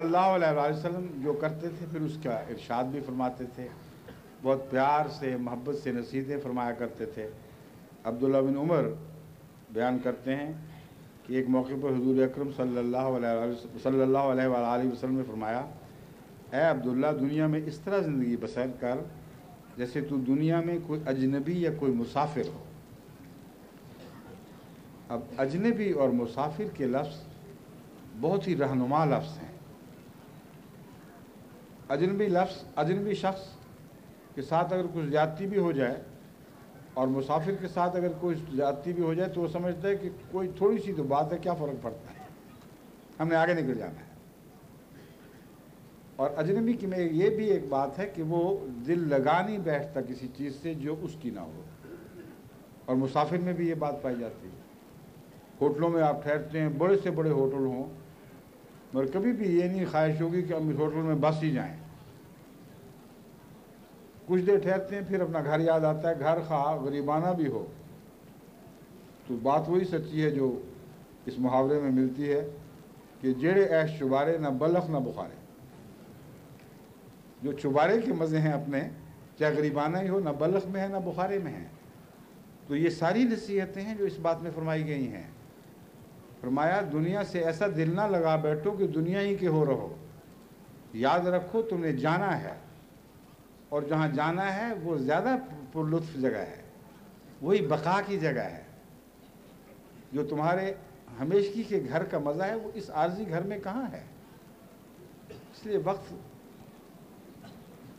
वसल्लम जो करते थे, फिर उसका इरशाद भी फरमाते थे। बहुत प्यार से, मोहब्बत से नसीहतें फरमाया करते थे। अब्दुल्ला बिन उमर बयान करते हैं कि एक मौके पर हजूर अक्रम सल्लल्लाहु अलैहि वसल्लम ने फरमाया ए अब्दुल्ला, दुनिया में इस तरह ज़िंदगी बसर कर, जैसे तू दुनिया में कोई अजनबी या कोई मुसाफिर हो। अब अजनबी और मुसाफिर के लफ्ज़ बहुत ही रहनुमा लफ्ज़ हैं। अजनबी लफ्स अजनबी शख्स के साथ अगर कुछ ज़्यादती भी हो जाए और मुसाफिर के साथ अगर कोई ज़्यादती भी हो जाए तो वो समझता है कि कोई थोड़ी सी तो बात है, क्या फ़र्क पड़ता है? हमने आगे निकल जाना है। और अजनबी की में ये भी एक बात है कि वो दिल लगा नहीं बैठता किसी चीज़ से जो उसकी ना हो। और मुसाफिर में भी ये बात पाई जाती है। होटलों में आप ठहरते हैं, बड़े से बड़े होटल हों मगर कभी भी ये नहीं ख्वाहिश होगी कि हम इस होटल में बस ही जाएँ। कुछ देर ठहरते हैं, फिर अपना घर याद आता है, घर खा, गरीबाना भी हो। तो बात वही सच्ची है जो इस मुहावरे में मिलती है कि जेड़े ऐश चुबारे ना बलख, ना बुखारे। जो चुबारे के मज़े हैं अपने, चाहे गरीबाना ही हो, ना बलख में है, ना बुखारे में है। तो ये सारी नसीहतें हैं जो इस बात में फरमाई गई हैं। फरमाया, दुनिया से ऐसा दिल ना लगा बैठो कि दुनिया ही के हो रहो। याद रखो, तुमने जाना है। और जहाँ जाना है, वो ज़्यादा पुरलुत्फ जगह है। वही बका की जगह है। जो तुम्हारे हमेशगी के घर का मज़ा है, वो इस आर्जी घर में कहाँ है? इसलिए वक्त,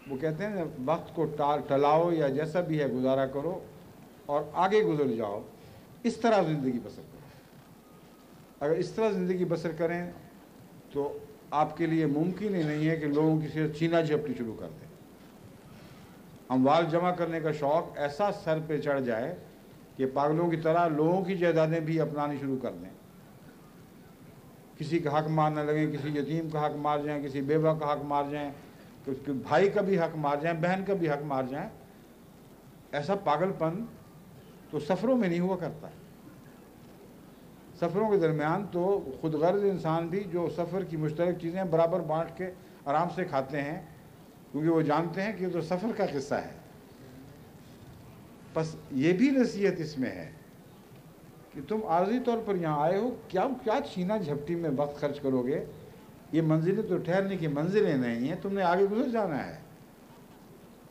वो कहते हैं ना, वक्त को टाल, टलाओ या जैसा भी है, गुजारा करो और आगे गुजर जाओ। इस तरह ज़िंदगी बसर करो। अगर इस तरह ज़िंदगी बसर करें तो आपके लिए मुमकिन ही नहीं है कि लोगों की सिर्फ़ चीना झपटी शुरू कर दें। अमवाल जमा करने का शौक़ ऐसा सर पे चढ़ जाए कि पागलों की तरह लोगों की जायदादें भी अपनानी शुरू कर दें। किसी का हक मारने लगे, किसी यतीम का हक मार जाएँ, किसी बेवा का हक मार जाएँ तो उसके भाई का भी हक मार जाएँ, बहन का भी हक मार जाएँ, ऐसा पागलपन तो सफ़रों में नहीं हुआ करता। सफ़रों के दरमियान तो खुद गर्ज इंसान भी जो सफ़र की मुश्तरक चीज़ें बराबर बांट के आराम से खाते हैं, क्योंकि वो जानते हैं कि तो सफ़र का किस्सा है। बस ये भी नसीहत इसमें है कि तुम आर्जी तौर पर यहाँ आए हो, क्या क्या छीना झपटी में वक्त खर्च करोगे? ये मंजिलें तो ठहरने की मंजिलें नहीं हैं, तुमने आगे गुजर जाना है।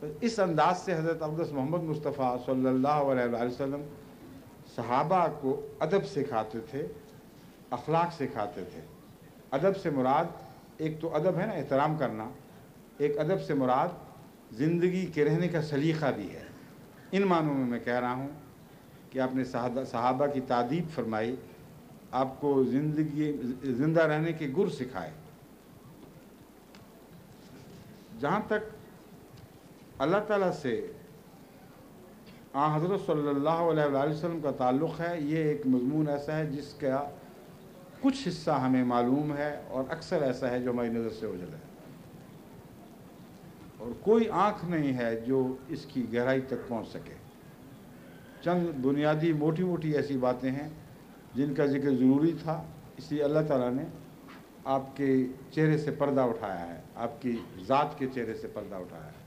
तो इस अंदाज से हज़रत अब्दस मोहम्मद मुस्तफ़ा अलैहि वसल्लम सहाबा को अदब सिखाते थे, अखलाक सिखाते थे। अदब से मुराद, एक तो अदब है ना एहतराम करना, एक अदब से मुराद, ज़िंदगी के रहने का सलीक़ा भी है। इन मानों में मैं कह रहा हूँ कि आपने सहाबा की तादीब फरमाई, आपको ज़िंदगी, ज़िंदा रहने के गुर सिखाए। जहाँ तक अल्लाह ताला से आ, हज़रत अलैहि वसल्लम का ताल्लुक़ है। ये एक मजमून ऐसा है जिसका कुछ हिस्सा हमें मालूम है और अक्सर ऐसा है जो हमारी नज़र से ओझल है। और कोई आँख नहीं है जो इसकी गहराई तक पहुँच सके। चंद बुनियादी मोटी मोटी ऐसी बातें हैं जिनका ज़िक्र ज़रूरी था। इसलिए अल्लाह ताला ने आपके चेहरे से पर्दा उठाया है। आपकी ज़ात के चेहरे से पर्दा उठाया है।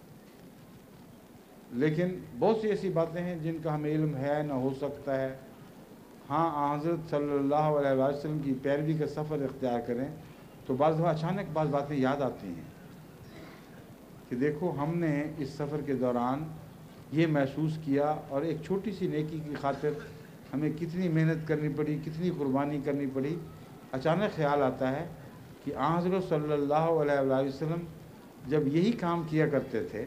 लेकिन बहुत सी ऐसी बातें हैं जिनका हमें इल्म है, ना हो सकता है। हाँ हज़रत सल्लल्लाहु अलैहि वसल्लम की पैरवी का सफ़र इख्तियार करें तो बाज़ अचानक बाज़ बातें याद आती हैं कि देखो, हमने इस सफ़र के दौरान ये महसूस किया और एक छोटी सी नेकी की खातिर हमें कितनी मेहनत करनी पड़ी, कितनी कुर्बानी करनी पड़ी। अचानक ख्याल आता है कि हज़रत सल्लल्लाहु अलैहि वसल्लम जब यही काम किया करते थे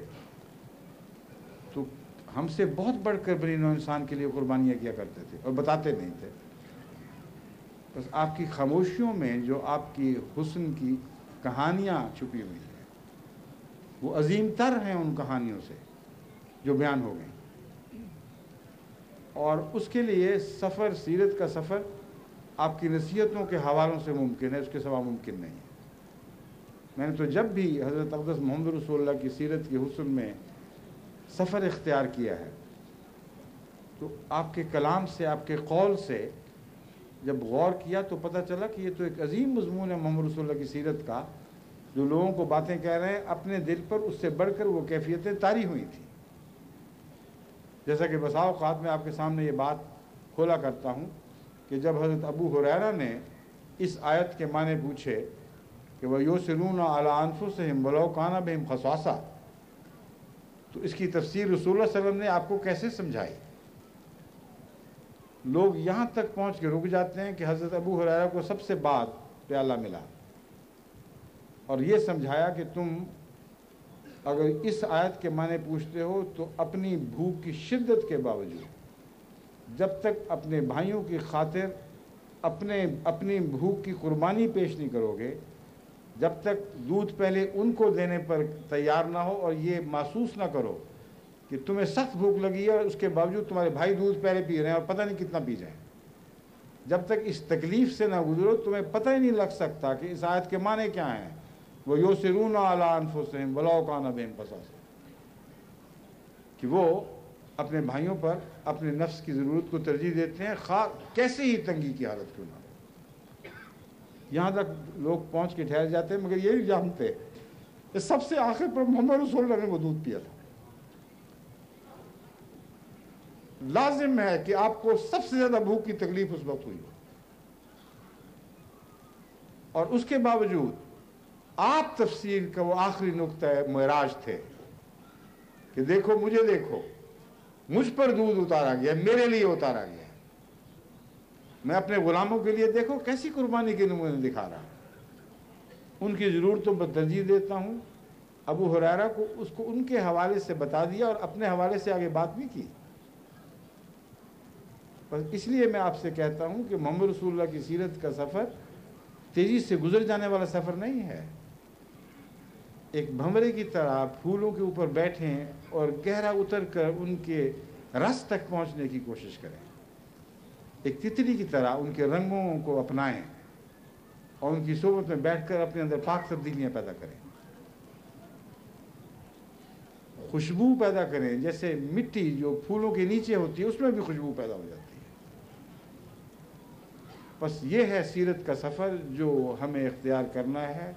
हमसे बहुत बढ़कर बड़ी नौ इंसान के लिए कुर्बानियाँ किया करते थे और बताते नहीं थे। बस आपकी खामोशियों में जो आपकी हुस्न की कहानियाँ छुपी हुई हैं, वो अजीम तर हैं उन कहानियों से, जो बयान हो गई। और उसके लिए सफ़र, सीरत का सफ़र आपकी नसीहतों के हवालों से मुमकिन है, उसके सवा मुमकिन नहीं है। मैंने तो जब भी हज़रत अकदस मोहम्मद रसोल्ला की सीरत के हुसन में सफ़र इख्तियार किया है। तो आपके कलाम से, आपके कौल से जब गौर किया तो पता चला कि ये तो एक अजीम मजमून है मोहम्मद रसोल्ला की सीरत का, जो लोगों को बातें कह रहे हैं, अपने दिल पर उससे बढ़कर वो कैफियतें तारी हुई थी। जैसा कि बसाओकात में आपके सामने ये बात खोला करता हूँ कि जब हज़रत अबू हुरैरा ने इस आयत के माने पूछे कि वह यो सिरून अलानफु से हिम बलो काना बेम खसासा तो इसकी तफसीर रसूल वसम ने आपको कैसे समझाई? लोग यहाँ तक पहुँच के रुक जाते हैं कि हज़रत अबू हुरैरा को सबसे बाद प्याला मिला। और ये समझाया कि तुम अगर इस आयत के माने पूछते हो तो अपनी भूख की शिद्दत के बावजूद, जब तक अपने भाइयों की खातिर अपने, अपनी भूख की कुर्बानी पेश नहीं करोगे जब तक दूध पहले उनको देने पर तैयार ना हो और ये महसूस ना करो कि तुम्हें सख्त भूख लगी है और उसके बावजूद तुम्हारे भाई दूध पहले पी रहे हैं और पता नहीं कितना पी जाए। जब तक इस तकलीफ़ से ना गुजरो, तुम्हें पता ही नहीं लग सकता कि इस आयत के माने क्या हैं। वो यो सिरून अलानफुसम वलाओ का नबेम पसा कि वो अपने भाइयों पर अपने नफ्स की ज़रूरत को तरजीह देते हैं, खा कैसे ही तंगी की हालत क्यों ना यहाँ तक लोग पहुँच के ठहर जाते हैं मगर ये जानते। सबसे आखिर पर मोहम्मद रसोल्ला ने वो दूध पिया था। लाजिम है कि आपको सबसे ज़्यादा भूख की तकलीफ़ उस वक्त हुई। और उसके बावजूद, आप तफसीर का वो आखिरी नुकता है, मराज थे। कि देखो, मुझे देखो, मुझ पर दूध उतारा गया, मेरे लिए उतारा गया। मैं अपने गुलामों के लिए देखो, कैसी कुर्बानी के नमूने दिखा रहा उनकी ज़रूरतों पर तरजीह देता हूँ। अबू हुरारा को उसको उनके हवाले से बता दिया और अपने हवाले से आगे बात भी की। बस इसलिए मैं आपसे कहता हूँ कि मोहम्मद रसूलुल्लाह की सीरत का सफ़र तेज़ी से गुजर जाने वाला सफ़र नहीं है। एक भंवरे की तरह फूलों के ऊपर बैठें और गहरा उतर कर उनके रस तक पहुँचने की कोशिश करें। एक तितली की तरह उनके रंगों को अपनाएँ और उनकी सोबत में बैठकर अपने अंदर पाक तब्दीलियाँ पैदा करें। खुशबू पैदा करें, जैसे मिट्टी जो फूलों के नीचे होती है, उसमें भी खुशबू पैदा हो जाती है। बस ये है सीरत का सफ़र जो हमें इख्तियार करना है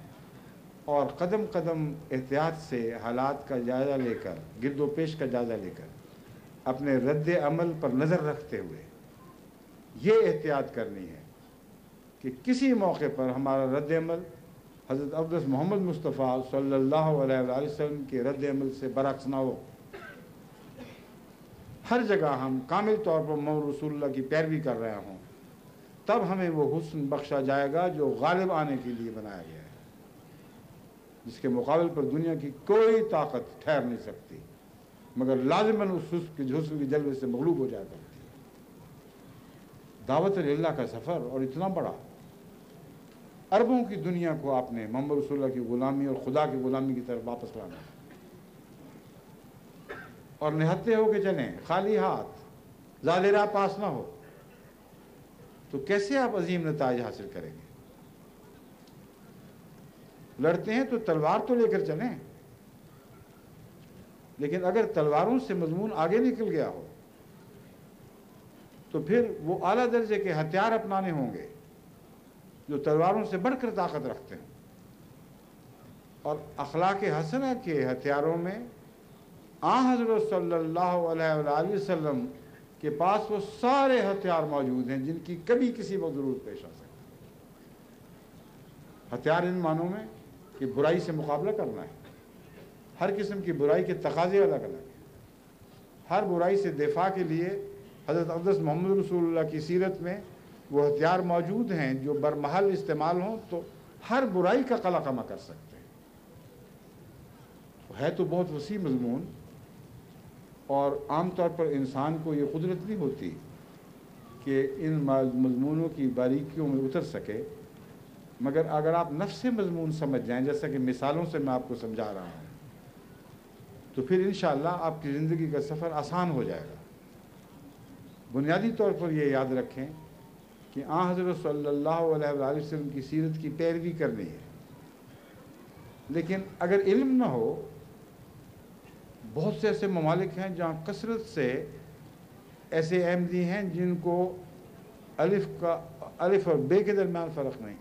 और कदम कदम एहतियात से हालात का जायज़ा लेकर, गिरदोपेश का जायज़ा लेकर, अपने रद्द अमल पर नज़र रखते हुए ये एहतियात करनी है कि किसी मौके पर हमारा रद्द अमल हज़रत अब्दस मोहम्मद मुस्तफ़ा सल्लल्लाहु अलैहि वसल्लम के रद्द अमल से बरक्स ना हो। हर जगह हम कामिल तौर पर मोहम्मद रसूलुल्लाह की पैरवी कर रहे हों, तब हमें वो हुस्न बख्शा जाएगा जो गालिब आने के लिए बनाया गया है, जिसके मुकाबले पर दुनिया की कोई ताकत ठहर नहीं सकती, मगर लाजमन उस हुस्न की जलवे से मगलूब हो करती है। दावत अल्लाह का सफ़र और इतना बड़ा। अरबों की दुनिया को आपने मोहम्मद रसोल्ला की ग़ुलामी और खुदा की ग़ुलामी की तरफ़ वापस लाना और निहत्ते हो के चलें, खाली हाथ जालिरा पास ना हो। तो कैसे आप अजीम नतज हासिल करेंगे? लड़ते हैं तो तलवार तो लेकर चलें। लेकिन अगर तलवारों से मजमून आगे निकल गया हो तो फिर वो आला दर्जे के हथियार अपनाने होंगे, जो तलवारों से बढ़कर ताकत रखते हैं। और अखलाक हसना के हथियारों में आ हज़रत वसल्लम के पास वो सारे हथियार मौजूद हैं, जिनकी कभी किसी को ज़रूरत पेश आ सकती हथियार इन मानों में कि बुराई से मुकाबला करना है। हर किस्म की बुराई के तकाजे अलग अलग हैं। हर बुराई से दिफा के लिए हज़रत अब्दस मोहम्मद रसूलुल्लाह की सीरत में वो हथियार मौजूद हैं जो बरमहल इस्तेमाल हों तो हर बुराई का कला कमा कर सकते हैं। तो है तो बहुत वसी मजमून और आम तौर पर इंसान को ये कुदरत नहीं होती कि इन मजमूनों की बारीकियों में उतर सके, मगर अगर आप नफ्स मजमून समझ जाएँ, जैसा कि मिसालों से मैं आपको समझा रहा हूँ तो फिर इन आपकी ज़िंदगी का सफ़र आसान हो जाएगा। बुनियादी तौर पर यह याद रखें कि आ, हज़रत वसल्लम की सीरत की पैरवी करनी है। लेकिन अगर इल्म ना हो, बहुत से ऐसे ममालिक हैं जहाँ कसरत से ऐसे अहमदी हैं जिनको अलिफ का, अलिफ और बे के दरमियान फ़र्क नहीं।